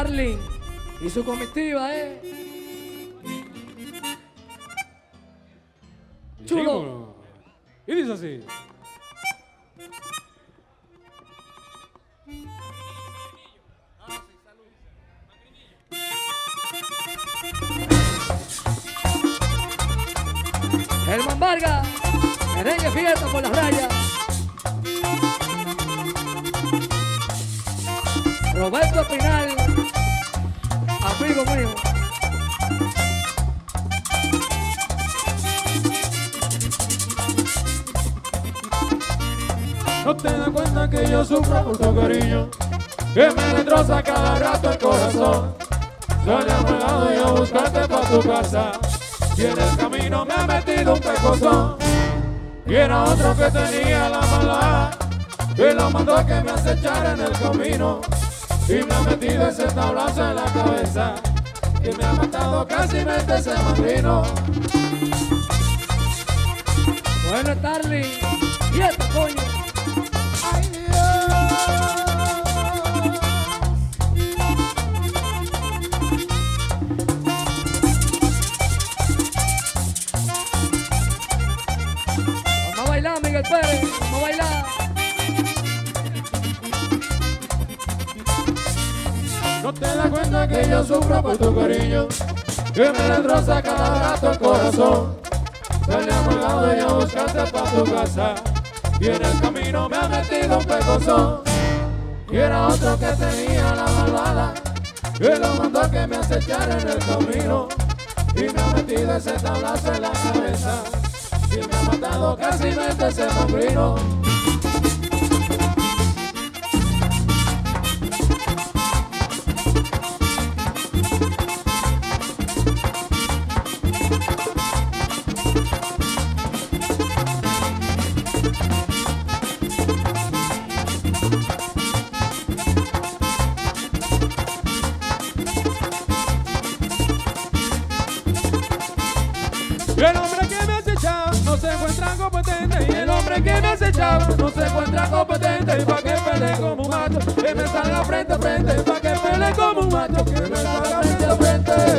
Starling y su comitiva, ¿eh? Chulo. Y dice así. Herman Vargas, merengue fiesta por las rayas. Roberto Espinal, amigo mío. No te das cuenta que yo sufro por tu cariño, que me destroza cada rato el corazón. Soy amargado y a buscarte pa' tu casa, y en el camino me ha metido un pecozón. Y era otro que tenía la maldad, y lo mandó a que me acechara en el camino. Y me ha metido ese tablazo en la cabeza, y me ha matado casi mente ese madrino. Bueno, Starling, fiesta, coño. Ay, Dios. Vamos a bailar, Miguel Pérez, Te das cuenta que yo sufro por tu cariño, que me destroza cada rato el corazón. Salí amargado y a buscarte pa' tu casa, y en el camino me ha metido un pecozón. Y era otro que tenía la malvada, que lo mandó a que me acechara en el camino. Y me ha metido ese tablazo en la cabeza, y me ha matado casi mente ese mambrino. El hombre que me acechaba no se encuentra competente. Y el hombre que me acechaba no se encuentra competente. Y pa' que pelee como un macho, que me salga frente a frente. Pa' que pelee como un macho, que me salga frente a frente.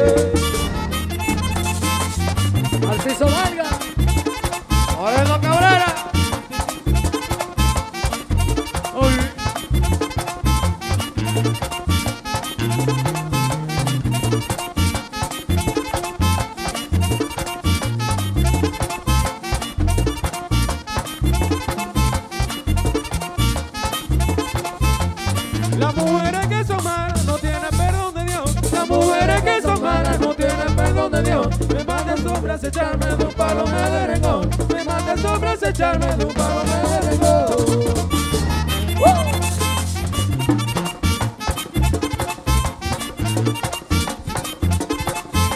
Las mujeres que son malas no tienen perdón de Dios. Las mujeres que son malas no tienen perdón de Dios. Me manda sombras echarme de un palo me derengó. Me manda sombras echarme de un palo me derengó.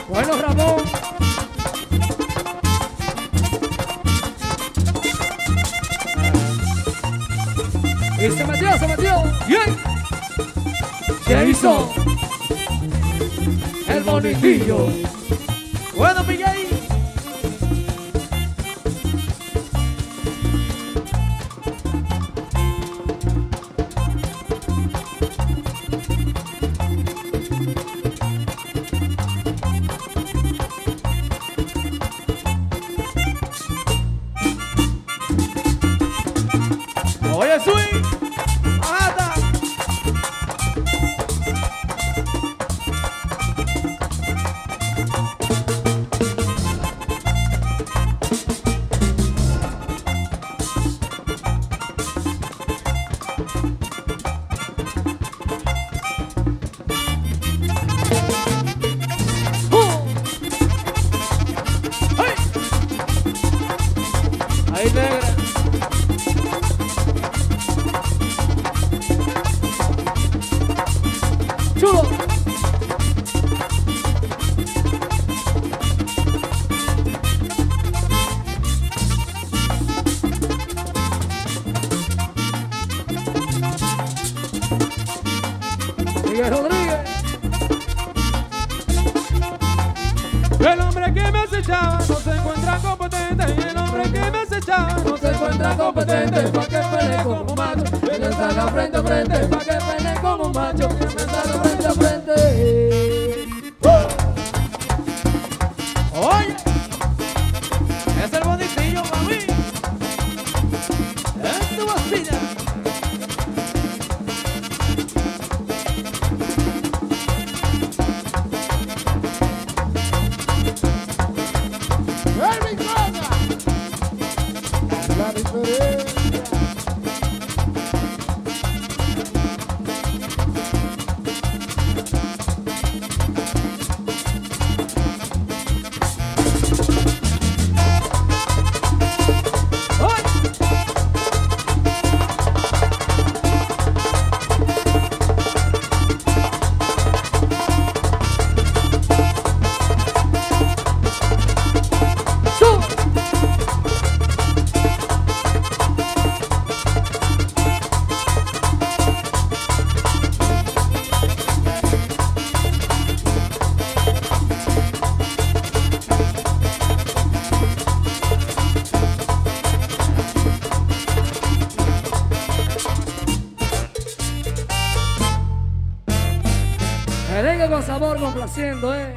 bueno, Ramón. Y se metió, se metió. Bien. Jason, el bonitillo. El hombre que me acechaba no se encuentra competente. El hombre que me acechaba no se encuentra competente. Pa' que pelee como macho, me salga frente a frente. Pa' que pelee como macho, me salga frente a frente. Sigue con sabor complaciendo, eh.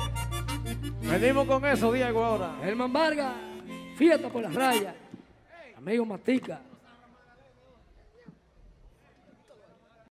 Venimos con eso, Diego, ahora. Herman Vargas, fiesta por las rayas. Amigo Matica.